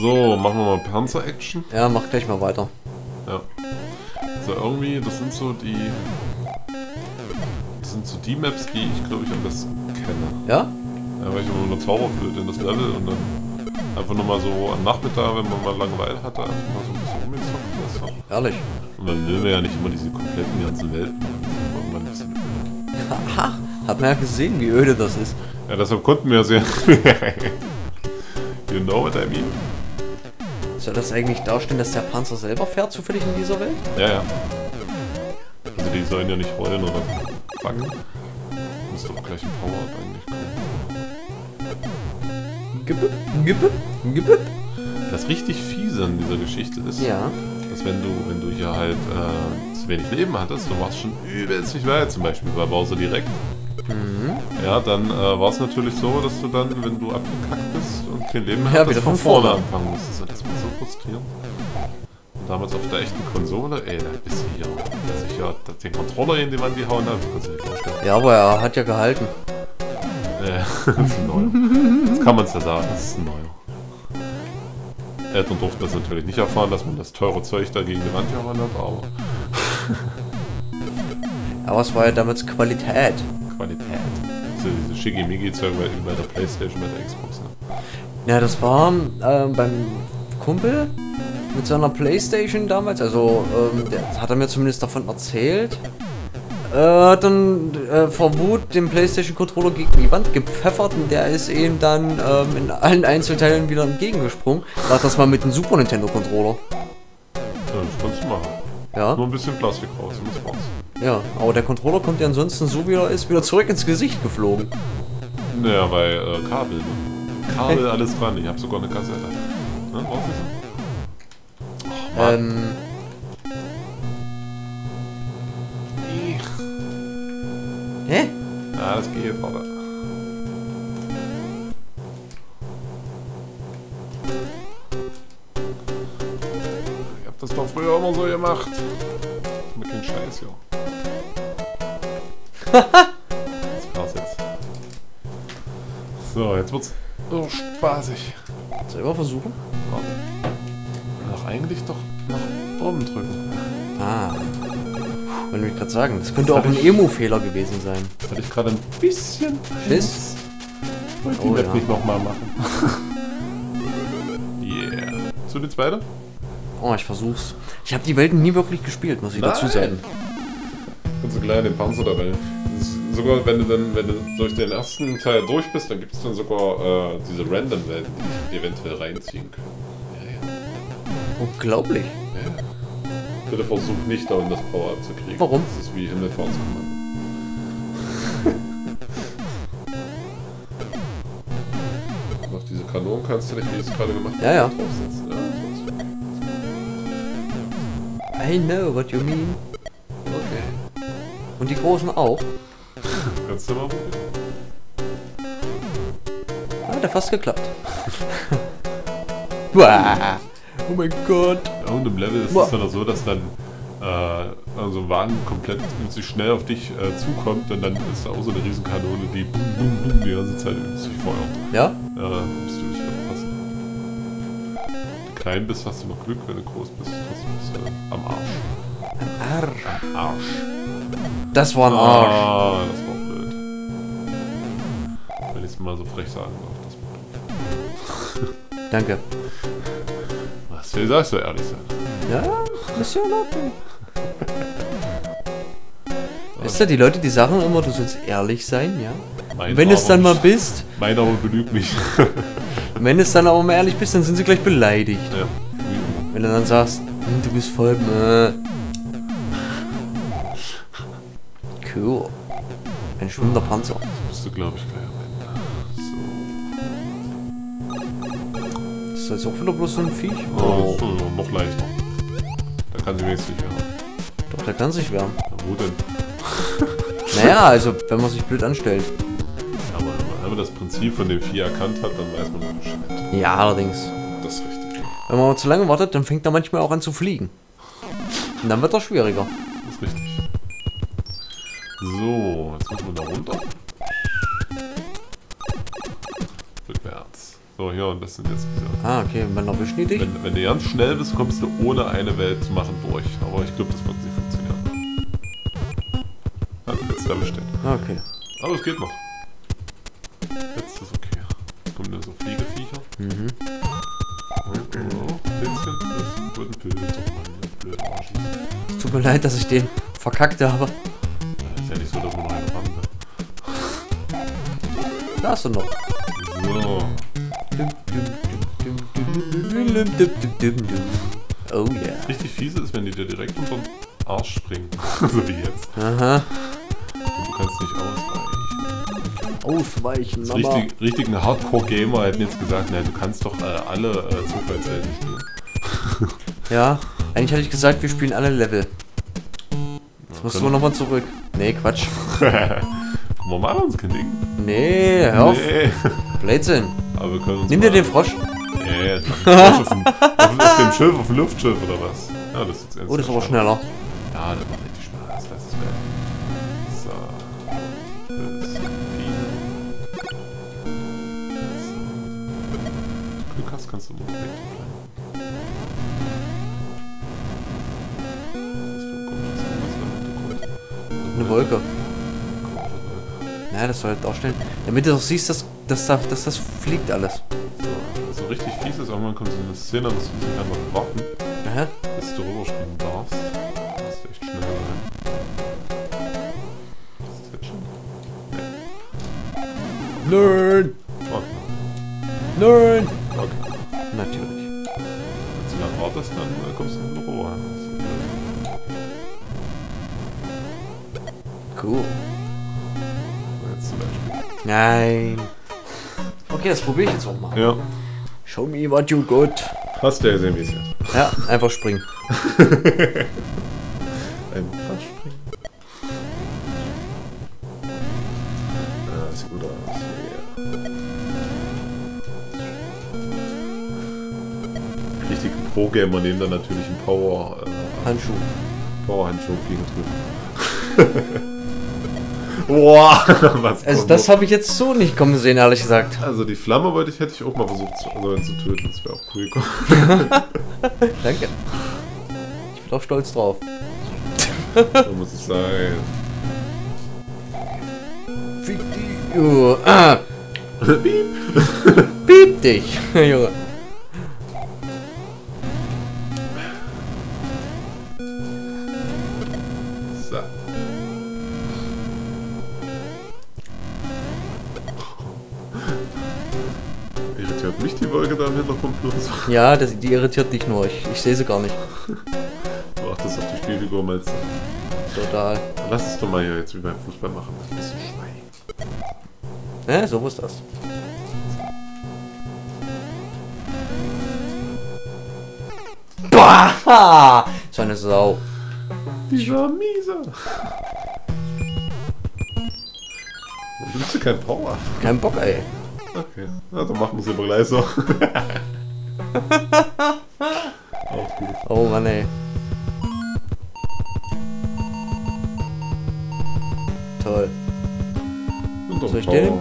So, machen wir mal Panzer-Action. Ja, mach gleich mal weiter. Ja. So, irgendwie, das sind so die... Das sind so die Maps, die ich, glaube ich, am besten kenne. Ja? Ja, weil ich immer nur Zauberflöte in das Level und dann einfach nochmal so am Nachmittag, wenn man mal Langeweile hatte, einfach mal so ein bisschen ist doch- Ehrlich. Und dann will man ja nicht immer diese kompletten ganzen Welten. Irgendwann ist- Aha, hat man ja gesehen, wie öde das ist. Ja, deshalb konnten wir sehr... you know what I mean? Soll das eigentlich darstellen, dass der Panzer selber fährt, zufällig in dieser Welt? Ja, ja. Also die sollen ja nicht rollen oder fangen. Muss doch gleich ein Power-Up eigentlich kommen. Gippe, gippe, gippe. Das richtig fiese an dieser Geschichte ist, Ja. dass wenn du, wenn du hier halt äh, zu wenig Leben hattest, du warst schon übelst nicht weit, zum Beispiel bei Bowser direkt. Mhm. Ja, dann äh, war es natürlich so, dass du dann, wenn du abgekackt bist und kein Leben mehr Ja, wieder von vorne anfangen musstest. Das war so frustrierend. Und damals auf der echten Konsole, ey, da bist du hier, dass ich ja den Controller in die Wand gehauen habe, kannst du dir vorstellen. Ja, aber er hat ja gehalten. Äh, das ist ein neuer. Jetzt kann man es ja sagen, das ist ein neuer. Eltern durften das natürlich nicht erfahren, dass man das teure Zeug da gegen die Wand gehauen hat, aber Aber es war ja damals Qualität. Qualität. So diese Schickimicki-Zeug bei, bei der Playstation, bei der Xbox. Ne? Ja, das war ähm, beim Kumpel mit seiner Playstation damals, also ähm, der hat er mir zumindest davon erzählt. Äh, hat dann äh, vor Wut den Playstation-Controller gegen die Wand gepfeffert und der ist ihm dann ähm, in allen Einzelteilen wieder entgegengesprungen. War das mal mit dem Super Nintendo-Controller. Ja, das kannst du machen. Ja, Nur ein bisschen Plastik raus und das war's. Ja, aber der Controller kommt ja ansonsten so wie er ist, wieder zurück ins Gesicht geflogen. Naja, bei äh, Kabel. Ne? Kabel, alles dran. Ich habe sogar eine Kassette. Ne? Brauchst du? Oh. Ähm, hä? Ja, das geht, warte. Ich hab das doch früher immer so gemacht. Mit dem Scheiß, ja. das war's jetzt. So, jetzt wird's so spaßig. Selber versuchen? Warte. Doch eigentlich doch nach oben drücken. Ah. Wollte ich gerade sagen, das könnte Das auch ein ich- Emo-Fehler gewesen sein. Das hatte ich gerade ein bisschen Schiss? Wollte die Oh, Map ja. nicht nochmal machen. yeah. Zu die zweite? Oh, ich versuch's. Ich habe die Welten nie wirklich gespielt, muss ich dazu Nein. sagen. Kannst du gleich den Panzer dabei. Sogar wenn du dann, wenn du durch den ersten Teil durch bist, dann gibt es dann sogar äh, diese Random-Welten, die dich eventuell reinziehen können. Ja, ja. Unglaublich. ja. Bitte versuch nicht da unten das Power-Up zu kriegen. Warum? Das ist wie Himmelfahrtskommando. Auf diese Kanonen kannst du nicht, wie ich es gerade gemacht habe, Ja, ja. draufsetzen. Ja. I know what you mean. Und die Großen auch. Kannst du mal probieren. Hat ja fast geklappt. Oh mein Gott. Ja, und im Level ist Boah. es dann auch so, dass dann äh, also ein Wagen komplett sich schnell auf dich äh, zukommt und dann ist da auch so eine Riesenkanone, die bum, bum, bum die ganze Zeit sich feuert. Ja? Da musst du klein bist, hast du noch Glück, wenn du groß bist, trotzdem bist du am Arsch. Ein Arsch. Arsch. Das war ein Arsch. Ah, das war blöd. Wenn ich es mal so frech sagen darf, das war blöd. Danke. Was will sagst du ehrlich sein? Ja, ist ja in Ordnung. Weißt du, die Leute, die sagen immer, du sollst ehrlich sein, ja? Mein wenn es aber dann mal bist, Meiner aber belügt mich. wenn es dann aber mal ehrlich bist, dann sind sie gleich beleidigt. ja. Wenn du dann sagst, hm, du bist voll. Äh. Cool. Ein schwimmender Panzer. Bist du, glaube ich, gleich am Ende. So. Ist das auch wieder bloß so ein Viech? Oh, das ist noch leichter. Da kann sie wenigstens nicht hören. Doch, der kann sich wärmen. Na, wo denn? Naja, also, wenn man sich blöd anstellt. Wenn man das Prinzip von dem Vieh erkannt hat, dann weiß man Bescheid. Ja, allerdings. Das ist richtig. Wenn man zu lange wartet, dann fängt er manchmal auch an zu fliegen. Und dann wird er schwieriger. Das ist richtig. So, jetzt müssen wir da runter. Rückwärts. So, hier, und das sind jetzt wieder. Ah, okay, und wann erwischen die dich? Wenn, wenn du ganz schnell bist, kommst du ohne eine Welt zu machen durch. Aber ich glaube, das wird nicht funktionieren. Also jetzt erwischt den. Okay. Aber es geht noch. Jetzt ist okay. Kommen da so Fliegeviecher. Mhm. Und oh, Pilzchen. Das wird ein Pilz. Oh Mann, blöde Arschis. Es tut mir leid, dass ich den verkackt habe. Ja, Ist ja nicht so, dass man noch einen haben will. Da hast du noch. So. Oh yeah. Richtig fiese ist, wenn die dir direkt unter den Arsch springen. so wie jetzt. Aha. Und du kannst nicht ausweichen. Ausweichen, Das aber... richtig, richtigen Hardcore-Gamer hätten jetzt gesagt, nein, du kannst doch äh, alle äh, Zufallshelden spielen. Ja, eigentlich hatte ich gesagt, wir spielen alle Level. Jetzt musst du nochmal zurück. Nee, Quatsch. Mal, machen uns kein Ding. Nee, hör auf. Nee. Blödsinn. Aber wir können uns Nimm dir den Frosch. Nee, das auf, dem, auf, auf dem Schiff, auf dem Luftschiff oder was? Ja, das ist jetzt Oh, das ist aber schneller. Ja, das macht Eine Wolke. Naja, das soll halt darstellen. Damit du doch siehst, dass, dass, da- dass das fliegt alles. So, so richtig fies ist, irgendwann kommt so eine Szene, dass du nicht einfach warten, Aha. bis du rüberspringen darfst. Das ist echt schnell sein. Ist das jetzt schon? Learn! Okay. Learn! okay. Natürlich. Wenn du lange wartest, dann äh, kommst du rüber. Cool. Jetzt zum Beispiel. Nein. Okay, das probiere ich jetzt auch mal. Ja. Show me what you got. Hast du ja gesehen, wie es jetzt. Ja, einfach springen. Einfach springen. Ja, sieht gut aus. Yeah. Richtige Pro-Gamer nehmen dann natürlich einen Power, äh, Handschuh. Power-Handschuh fliegen drüber. Boah, was Also das habe ich jetzt so nicht kommen sehen, ehrlich gesagt. Also die Flamme wollte ich, hätte ich auch mal versucht zu, also zu töten, das wäre auch cool gekommen. Danke. Ich bin auch stolz drauf. so muss es sein. Fick die. Uh, ah, Piep. piep dich, Junge. Im Hintergrund bloß? Ja, das, die irritiert dich nur. Ich, ich sehe sie gar nicht. Du achtest auf die Spielfigur, meinst du? Total. Lass es doch mal hier jetzt wie beim Fußball machen. Ein bisschen Schwein. Ne, so ist das. Bah! So eine Sau. Dieser Mieser. Du bist ja kein Power. Kein Bock, ey. Okay. Na, dann machen wir es aber gleich so. Auch gut. Oh Mann, ey. Toll. Und doch Soll ich den? Ja.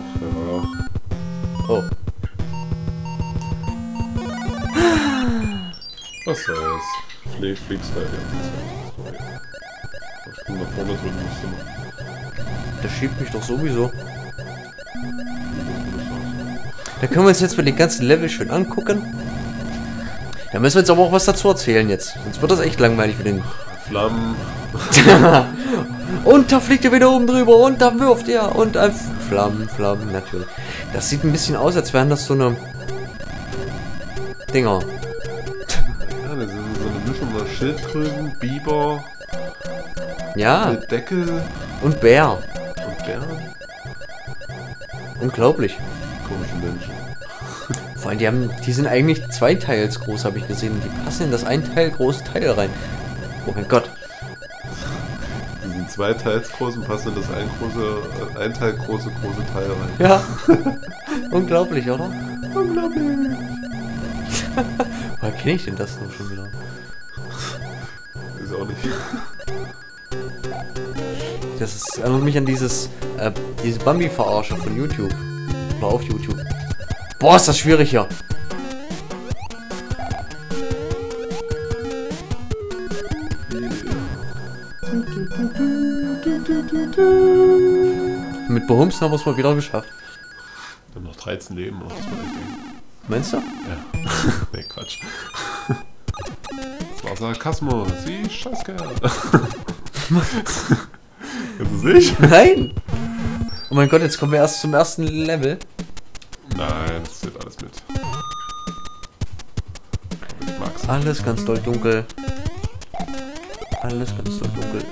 Oh. Was soll's? Flieg, fliegst halt jetzt. Ich bin nach vorne drücken musste noch. Der schiebt mich doch sowieso. Da können wir uns jetzt mal die ganzen Level schön angucken. Da müssen wir jetzt aber auch was dazu erzählen jetzt. Sonst wird das echt langweilig für den. Flammen. Und da fliegt er wieder oben drüber und da wirft er und äh, Flammen, Flammen, natürlich. Das sieht ein bisschen aus, als wären das so eine Dinger. Ja, das ist so eine Mischung aus Schildkröten, Biber, Ja, Deckel und Bär. und Bären. Unglaublich. Komische Menschen. Vor allem, die, haben, die sind eigentlich zweiteils groß, habe ich gesehen. Die passen in das ein Teil große Teil rein. Oh mein Gott. Die sind zwei Teils groß und passen in das ein, große, äh, ein Teil große, große Teil rein. Ja. Unglaublich, oder? Unglaublich. Woher kenne ich denn das noch schon wieder? Ist auch nicht. Das ist, erinnert mich an dieses, äh, diese Bambi-Verarsche von YouTube. Oder auf YouTube. Boah, ist das schwierig hier. Mit Behumsen haben wir es mal wieder geschafft. Wir haben noch 13 Leben. Das war eng. Meinst du? Ja. nee, Quatsch. Das war Sarkasmus. Sie Scheißkerl. Ist es ich? Nein! Oh mein Gott, jetzt kommen wir erst zum ersten Level. Nein, das zählt alles mit. Ich mag's. Alles ganz doll dunkel. Alles ganz doll dunkel.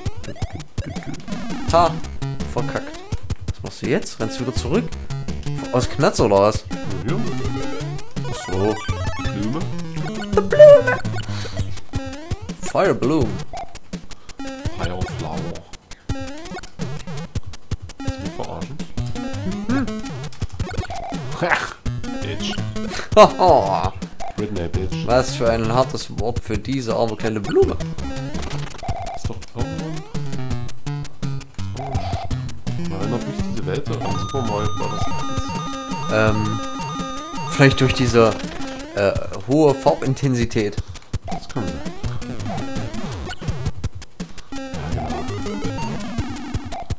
Ha! Verkackt. Was machst du jetzt? Rennst du wieder zurück? Aus Knatz oder was? Ja, So. Blume. Fire Bloom. Fire Flower. Britney, Bitch. Was für ein hartes Wort für diese arme kleine Blume. ist doch. Oh, erinnert mich diese Welt an Super Mario Bros. Ähm, vielleicht durch diese äh, hohe Farbintensität. Das kann sein.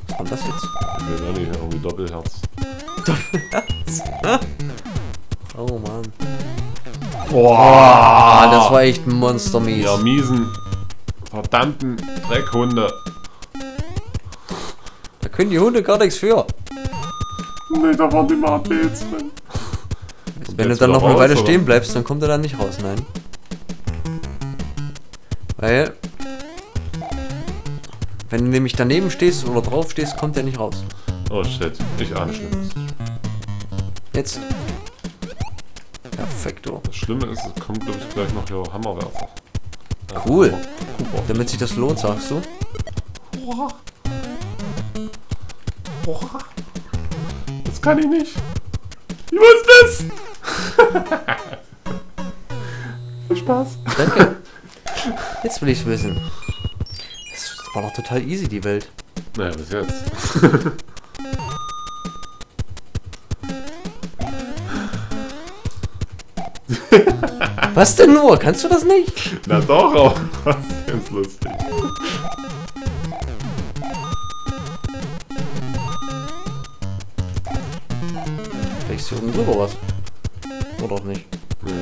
Was war das jetzt? Ich will nicht irgendwie Doppelherz. Oh Mann. Boah! Ah, das war echt monstermies. Ja, miesen. Verdammten Dreckhunde. Da können die Hunde gar nichts für. Nee, da waren die mal APs drin. Wenn du jetzt dann noch eine Weile oder? stehen bleibst, dann kommt er da nicht raus, nein. Weil, wenn du nämlich daneben stehst oder drauf stehst, kommt er nicht raus. Oh shit, ich ahne Schlimmes. Jetzt. Perfekto. Das Schlimme ist, es kommt glaube ich gleich noch hier Hammerwerfer. Ja, Cool. Cooper. Damit sich das lohnt, sagst du? Das kann ich nicht. Wie ist das? Viel Spaß. Danke. Jetzt will ich's wissen. Das war doch total easy, die Welt. Naja, bis jetzt. Was denn nur? Kannst du das nicht? Na doch, auch. Das ist ganz lustig. Vielleicht ist hier oben drüber was. Oder auch nicht. Nee.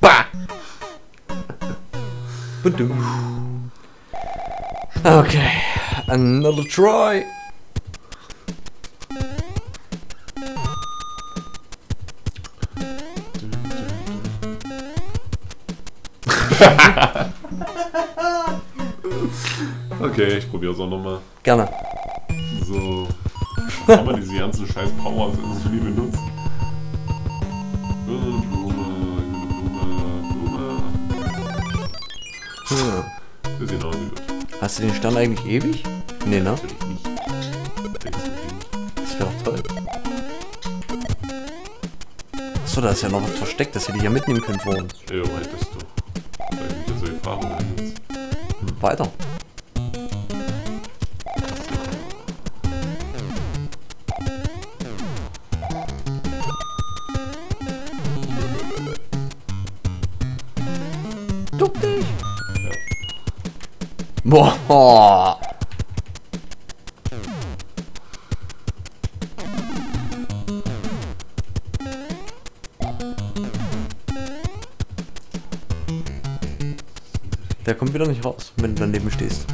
Bah! Okay, another try. Okay, ich probiere es auch nochmal. Gerne. So. Haben wir diese ganzen scheiß Powers irgendwie benutzt? Blume, Blume, Blume. Wir sehen auch gut. Hast du den Stern eigentlich ewig? Nee, ne? Natürlich nicht. Nicht? Das wäre doch toll. Achso, da ist ja noch was versteckt, das hätte ich ja mitnehmen können vorhin. Ja, hättest du? Da hab ich ja so Erfahrung einsetzt. Weiter. Duck dich! Boah! Der kommt wieder nicht raus, wenn du daneben stehst.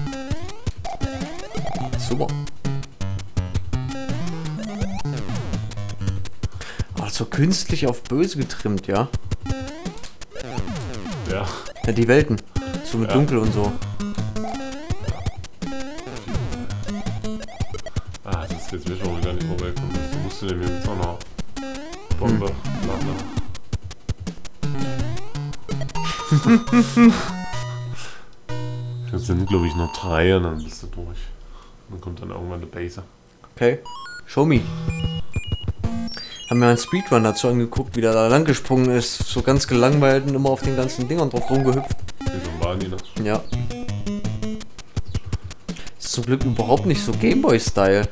Super. Also künstlich auf böse getrimmt, ja? Ja. Ja, die Welten. So mit Ja. dunkel und so. Ah, das ist jetzt warum wir gar nicht vorbeikommen. Du musst du nämlich mit so einer Bombe landen. Das sind, glaube ich, noch drei und dann bist du durch. Dann kommt dann irgendwann der Base. Okay. Show me. Haben wir einen Speedrun dazu angeguckt, wie der da lang gesprungen ist. So ganz gelangweilt und immer auf den ganzen Dingern drauf rumgehüpft. Wie so ein Bani, ne? Ja. So zum Glück überhaupt nicht so Gameboy-Style.